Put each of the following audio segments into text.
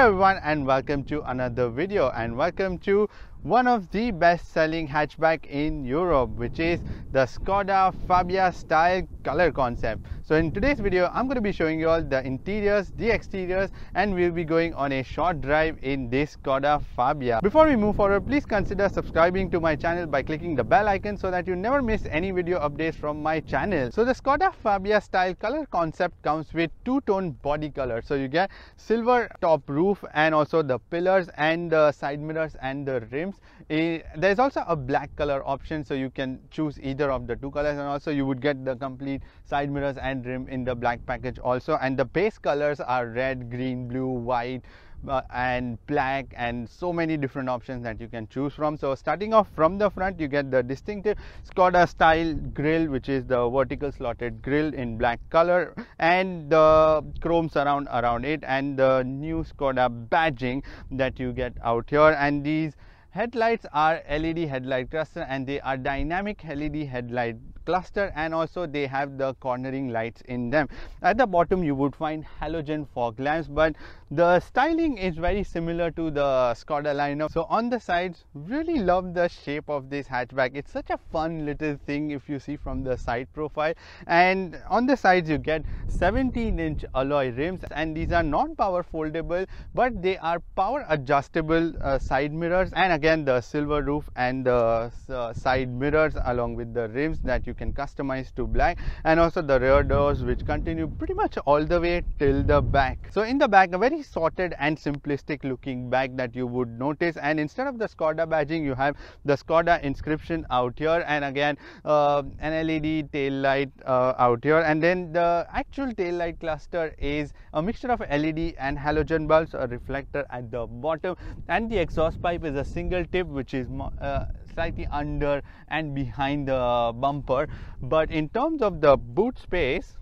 Hello everyone and welcome to another video and welcome to one of the best selling hatchback in Europe which is the Skoda Fabia style color concept. So in today's video I'm going to be showing you all the interiors, the exteriors and we'll be going on a short drive in this Skoda Fabia. Before we move forward please consider subscribing to my channel by clicking the bell icon so that you never miss any video updates from my channel. So the Skoda Fabia style color concept comes with two-tone body color. So you get silver top roof and also the pillars and the side mirrors and the rims there's also a black color option so you can choose either of the two colors and also you would get the complete side mirrors and rim in the black package also. And the base colors are red green blue white uh, and black and so many different options that you can choose from. So starting off from the front you get the distinctive Skoda style grille which is the vertical slotted grille in black color and the chrome surround around it and the new Skoda badging that you get out here. And these Headlights are LED headlight cluster and they are dynamic LED headlight cluster and also they have the cornering lights in them. At the bottom you would find halogen fog lamps but the styling is very similar to the Skoda lineup. So on the sides, really love the shape of this hatchback. It's such a fun little thing if you see from the side profile. And on the sides you get 17 inch alloy rims and these are non-power foldable but they are power adjustable uh, side mirrors and again the silver roof and the uh, side mirrors along with the rims that you can customize to black and also the rear doors which continue pretty much all the way till the back. So in the back a very sorted and simplistic looking bag that you would notice. And instead of the Skoda badging you have the Skoda inscription out here and again uh, an LED tail light uh, out here. And then the actual tail light cluster is a mixture of LED and halogen bulbs a reflector at the bottom. And the exhaust pipe is a single tip which is uh, slightly under and behind the bumper but in terms of the boot space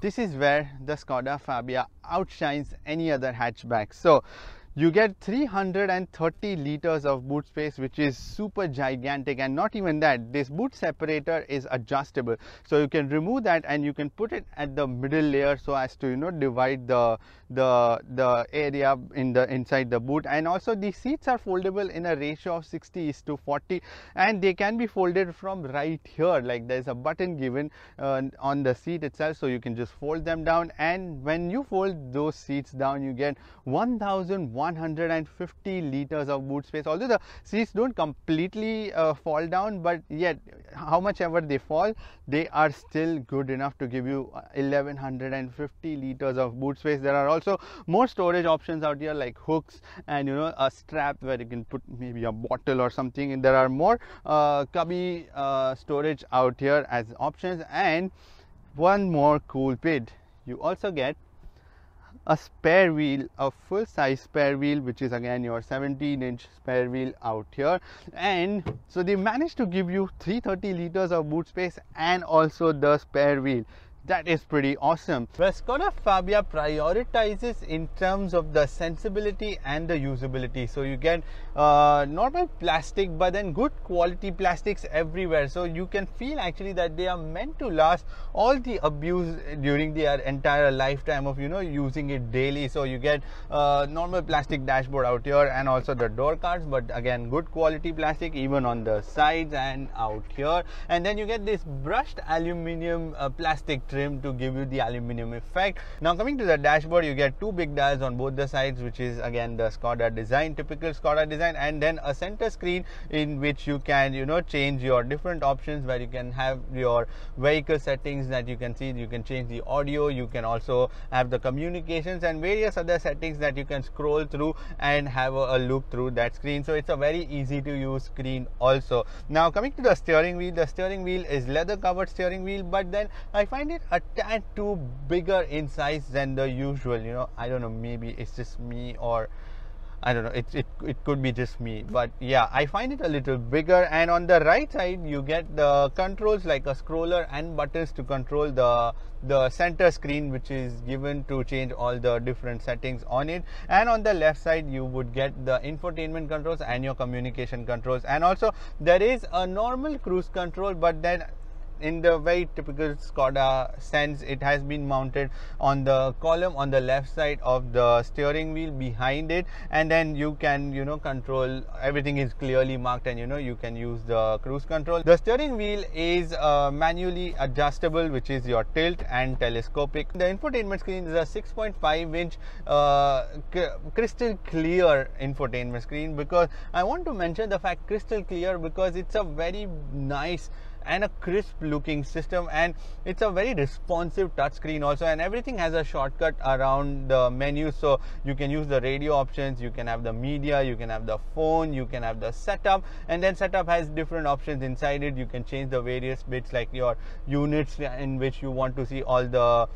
this is where the Skoda Fabia outshines any other hatchback. So you get 330 liters of boot space which is super gigantic and not even that this boot separator is adjustable. So you can remove that and you can put it at the middle layer so as to you know divide the the the area in the inside the boot. And also the seats are foldable in a ratio of 60 is to 40 and they can be folded from right here. Like there's a button given uh, on the seat itself so you can just fold them down. And when you fold those seats down you get 1100 150 liters of boot space. Although the seats don't completely uh, fall down but yet how much ever they fall they are still good enough to give you 1150 uh, liters of boot space. There are also more storage options out here like hooks and you know a strap where you can put maybe a bottle or something. And there are more uh, cubby uh, storage out here as options. And one more cool bit you also get a spare wheel a full size spare wheel which is again your 17 inch spare wheel out here. And so they managed to give you 330 liters of boot space and also the spare wheel that is pretty awesome. Skoda Fabia prioritizes in terms of the sensibility and the usability. So you get uh, normal plastic but then good quality plastics everywhere. So you can feel actually that they are meant to last all the abuse during their entire lifetime of you know using it daily. So you get uh, normal plastic dashboard out here and also the door cards but again good quality plastic even on the sides and out here and then you get this brushed aluminum uh, plastic trim trim to give you the aluminum effect. Now coming to the dashboard, you get two big dials on both the sides, which is again the Skoda design, typical Skoda design, and then a center screen in which you can, you know, change your different options where you can have your vehicle settings that you can see. You can change the audio, you can also have the communications and various other settings that you can scroll through and have a, a look through that screen. So it's a very easy to use screen also. Now coming to the steering wheel, the steering wheel is leather covered steering wheel, but then I find it a tad too bigger in size than the usual you know i don't know maybe it's just me or I don't know, it, it, it could be just me, but yeah, I find it a little bigger. And on the right side, you get the controls like a scroller and buttons to control the the center screen, which is given to change all the different settings on it. And on the left side, you would get the infotainment controls and your communication controls. And also, there is a normal cruise control, but then in the very typical Skoda sense it has been mounted on the column on the left side of the steering wheel behind it. And then you can you know control everything is clearly marked and you know you can use the cruise control. The steering wheel is uh, manually adjustable which is your tilt and telescopic. The infotainment screen is a 6.5 inch uh, crystal clear infotainment screen because i want to mention the fact crystal clear because it's a very nice and a crisp looking system and it's a very responsive touchscreen also and everything has a shortcut around the menu. So you can use the radio options you can have the media you can have the phone you can have the setup and then setup has different options inside it. You can change the various bits like your units in which you want to see all the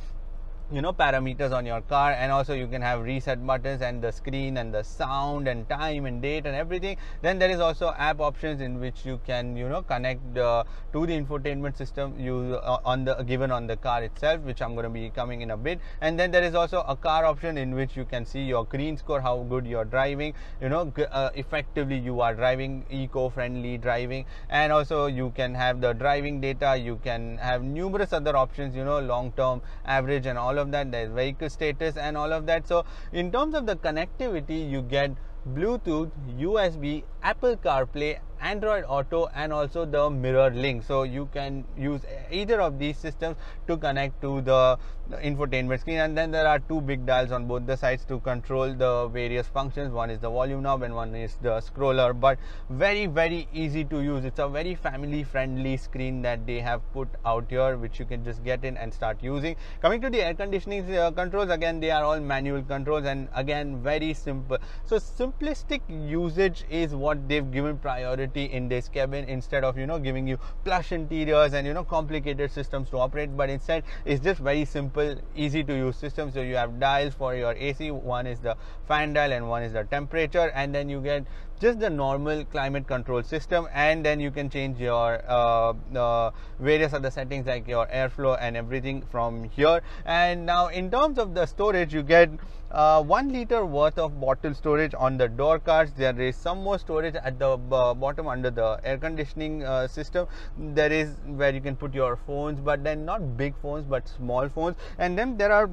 you know parameters on your car and also you can have reset buttons and the screen and the sound and time and date and everything. Then there is also app options in which you can you know connect uh, to the infotainment system you uh, on the given on the car itself which i'm going to be coming in a bit. And then there is also a car option in which you can see your green score how good you're driving you know uh, effectively you are driving eco-friendly driving. And also you can have the driving data you can have numerous other options you know long term average and all of that there's vehicle status and all of that. So in terms of the connectivity you get bluetooth usb apple carplay Android Auto and also the mirror link. So you can use either of these systems to connect to the infotainment screen. And then there are two big dials on both the sides to control the various functions. One is the volume knob and one is the scroller. But very very easy to use. It's a very family friendly screen that they have put out here which you can just get in and start using. Coming to the air conditioning uh, controls again they are all manual controls and again very simple. So simplistic usage is what they've given priority in this cabin instead of you know giving you plush interiors and you know complicated systems to operate. But instead it's just very simple easy to use system. So you have dials for your AC one is the fan dial and one is the temperature. And then you get just the normal climate control system. And then you can change your uh, uh, various other settings like your airflow and everything from here. And now in terms of the storage you get uh, one liter worth of bottle storage on the door cards. There is some more storage at the uh, bottom under the air conditioning uh, system. There is where you can put your phones but then not big phones but small phones. And then there are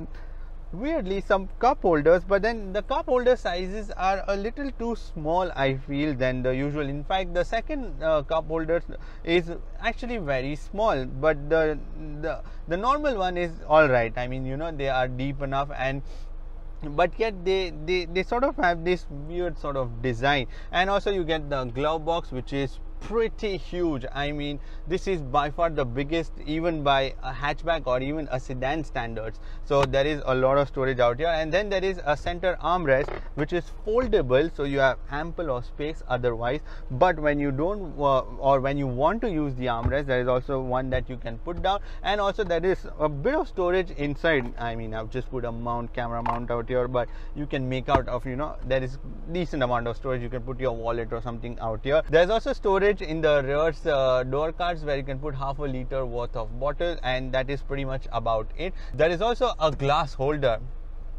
weirdly some cup holders but then the cup holder sizes are a little too small i feel than the usual. In fact the second uh, cup holder is actually very small but the, the the normal one is all right. I mean you know they are deep enough and but yet they, they they sort of have this weird sort of design. And also you get the glove box which is pretty huge. I mean this is by far the biggest even by a hatchback or even a sedan standards. So there is a lot of storage out here. And then there is a center armrest which is foldable so you have ample of space otherwise. But when you don't uh, or when you want to use the armrest there is also one that you can put down. And also there is a bit of storage inside. I mean i've just put a mount camera mount out here but you can make out of you know there is decent amount of storage. You can put your wallet or something out here. There's also storage storage in the rear uh, door cards where you can put half a liter worth of bottle and that is pretty much about it. There is also a glass holder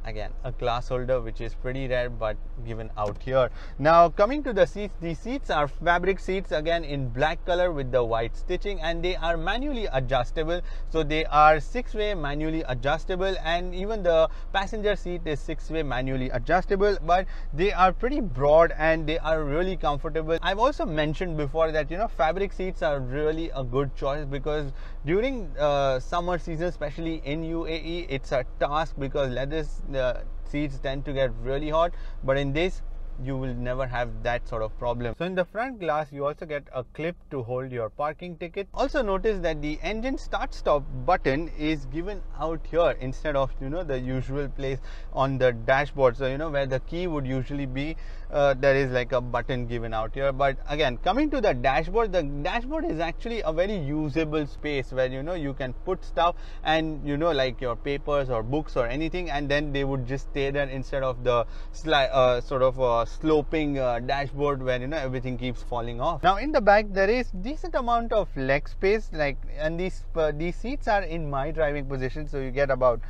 again a glass holder which is pretty rare but given out here. Now coming to the seats these seats are fabric seats again in black color with the white stitching and they are manually adjustable. So they are six way manually adjustable and even the passenger seat is six way manually adjustable but they are pretty broad and they are really comfortable. I've also mentioned before that you know fabric seats are really a good choice because during uh, summer season especially in uae it's a task because leather the seats tend to get really hot. But in this you will never have that sort of problem. So in the front glass you also get a clip to hold your parking ticket. Also notice that the engine start stop button is given out here instead of you know the usual place on the dashboard. So you know where the key would usually be uh, there is like a button given out here but again coming to the dashboard the dashboard is actually a very usable space where you know you can put stuff and you know like your papers or books or anything and then they would just stay there instead of the uh, sort of uh, sloping uh, dashboard where you know everything keeps falling off. Now in the back there is decent amount of leg space like and these uh, these seats are in my driving position so you get about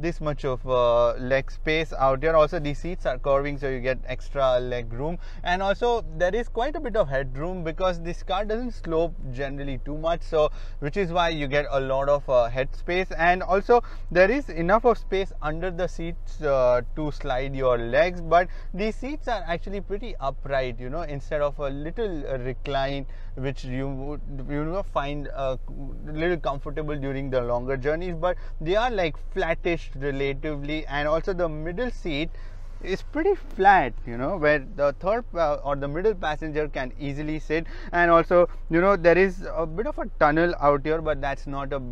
this much of uh, leg space out here also these seats are curving so you get extra leg room. And also there is quite a bit of headroom because this car doesn't slope generally too much so which is why you get a lot of uh, head space. And also there is enough of space under the seats uh, to slide your legs but these seats are actually pretty upright you know instead of a little recline which you would you know find a uh, little comfortable during the longer journeys. But they are like flattish relatively and also the middle seat is pretty flat you know where the third uh, or the middle passenger can easily sit. And also you know there is a bit of a tunnel out here but that's not a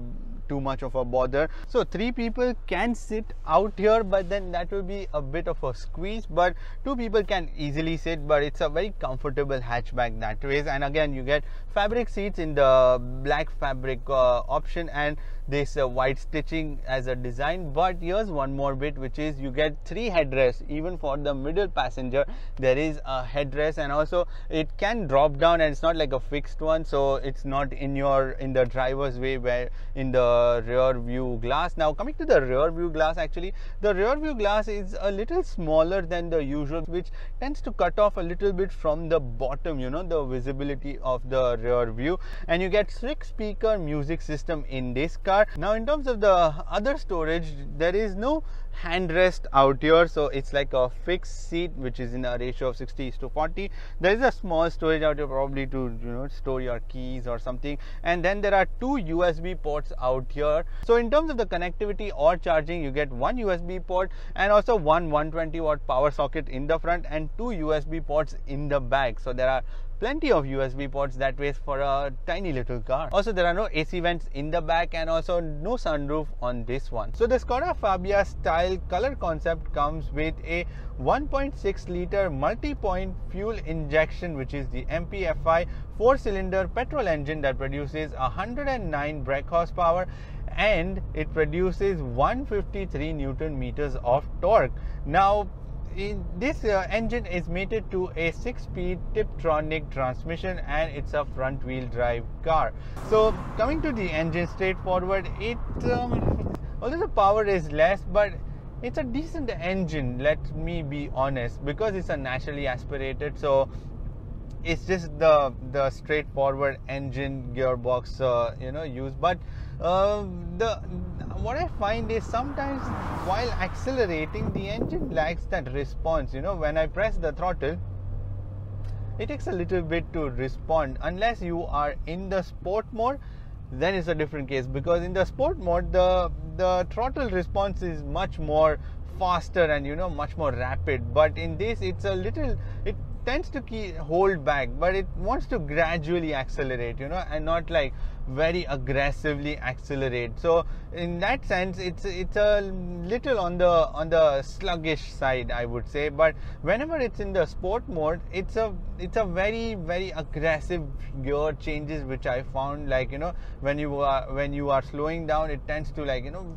too much of a bother. So three people can sit out here but then that will be a bit of a squeeze. But two people can easily sit but it's a very comfortable hatchback that way and again you get fabric seats in the black fabric uh, option and this uh, white stitching as a design but here's one more bit which is you get three headrests even for the middle passenger there is a headrest and also it can drop down and it's not like a fixed one so it's not in your in the driver's way where in the rear view glass. Now coming to the rear view glass actually the rear view glass is a little smaller than the usual which tends to cut off a little bit from the bottom you know the visibility of the rear view. And you get six speaker music system in this car car now in terms of the other storage there is no handrest out here. So it's like a fixed seat which is in a ratio of 60 to 40 there is a small storage out here probably to you know store your keys or something. And then there are two usb ports out here. So in terms of the connectivity or charging you get one usb port and also one 120 watt power socket in the front and two usb ports in the back. So there are plenty of USB ports that way for a tiny little car. Also, there are no AC vents in the back and also no sunroof on this one. So, the Skoda Fabia style color concept comes with a 1.6 liter multi-point fuel injection which is the MPFI four-cylinder petrol engine that produces 109 brake horsepower and it produces 153 newton meters of torque. Now this uh, engine is mated to a 6-speed Tiptronic transmission and it's a front wheel drive car. So coming to the engine straightforward, it um, although the power is less but it's a decent engine let me be honest because it's a naturally aspirated so it's just the the straightforward engine gearbox uh, you know use but uh, the what I find is sometimes while accelerating, the engine lacks that response. You know, when I press the throttle, it takes a little bit to respond. Unless you are in the sport mode then it's a different case. Because in the sport mode the the throttle response is much more faster and you know much more rapid. But in this it's a little it tends to keep, hold back but it wants to gradually accelerate you know and not like very aggressively accelerate. So in that sense it's it's a little on the on the sluggish side i would say. But whenever it's in the sport mode it's a it's a very very aggressive gear changes which i found like you know when you are when you are slowing down it tends to like you know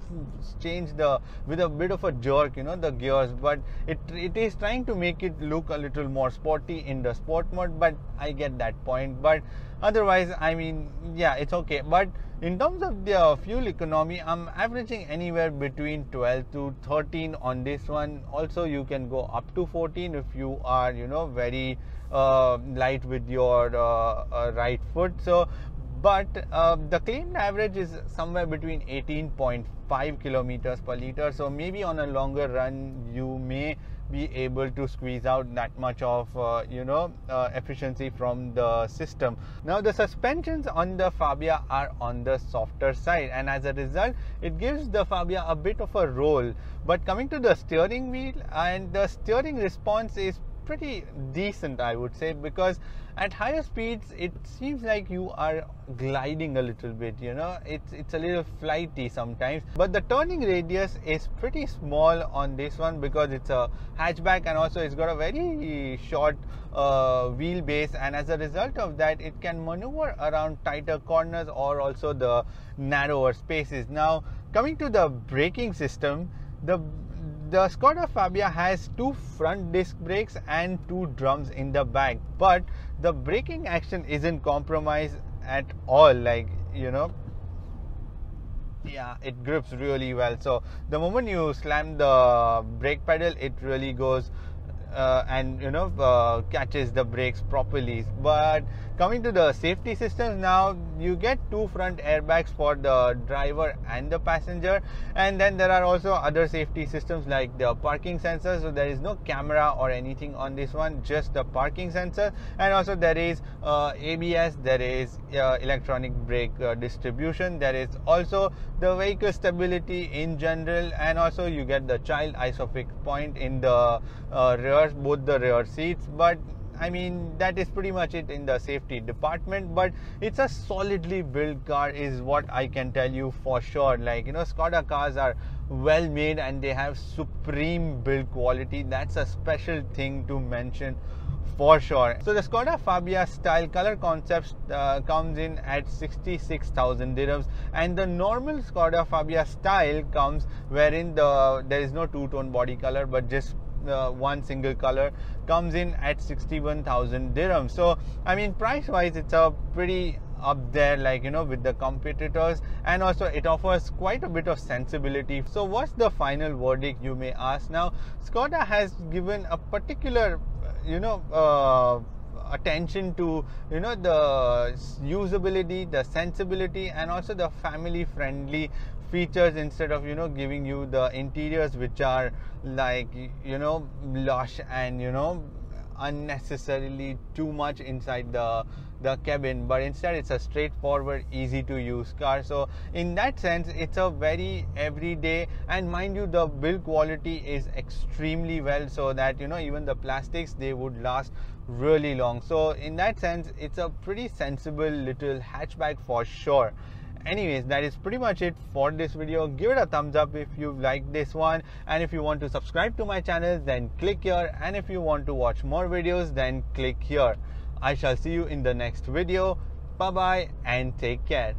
change the with a bit of a jerk you know the gears. But it it is trying to make it look a little more sporty in the sport mode but i get that point. But otherwise i mean yeah it's okay. But in terms of the fuel economy i'm averaging anywhere between 12 to 13 on this one. Also you can go up to 14 if you are you know very uh, light with your uh, uh, right foot. So but uh, the claimed average is somewhere between 18.5 kilometers per liter. So maybe on a longer run you may be able to squeeze out that much of uh, you know uh, efficiency from the system. Now the suspensions on the fabia are on the softer side and as a result it gives the fabia a bit of a roll. But coming to the steering wheel and the steering response is pretty decent I would say because at higher speeds it seems like you are gliding a little bit you know? It's it's a little flighty sometimes. But the turning radius is pretty small on this one because it's a hatchback and also it's got a very short uh, wheelbase. And as a result of that it can maneuver around tighter corners or also the narrower spaces. Now coming to the braking system the the Skoda Fabia has two front disc brakes and two drums in the back, but the braking action isn't compromised at all. Like, you know, yeah it grips really well so the moment you slam the brake pedal it really goes uh, and you know uh, catches the brakes properly. But coming to the safety systems now you get two front airbags for the driver and the passenger. And then there are also other safety systems like the parking sensor so there is no camera or anything on this one just the parking sensor. And also there is uh, abs there is uh, electronic brake uh, distribution. There is also the vehicle stability in general. And also you get the child isofix point in the uh, both the rear seats but I mean, that is pretty much it in the safety department, but it's a solidly built car, is what I can tell you for sure. Like, you know, Skoda cars are well made and they have supreme build quality. That's a special thing to mention for sure. So the Skoda Fabia style color concept uh, comes in at 66,000 dirhams and the normal Skoda Fabia style comes wherein the there is no two-tone body color but just uh, one single color comes in at 61,000 dirhams. So, I mean, price wise, it's a pretty up there like you know with the competitors. And also it offers quite a bit of sensibility. So what's the final verdict you may ask? Now skoda has given a particular you know uh, attention to you know the usability the sensibility and also the family friendly features instead of you know giving you the interiors which are like you know lush and you know unnecessarily too much inside the the cabin. But instead it's a straightforward easy to use car. So in that sense it's a very everyday and mind you the build quality is extremely well so that you know even the plastics they would last really long. So in that sense it's a pretty sensible little hatchback for sure anyways that is pretty much it for this video. Give it a thumbs up if you like this one. And if you want to subscribe to my channel then click here. And if you want to watch more videos then click here. I shall see you in the next video. Bye bye and take care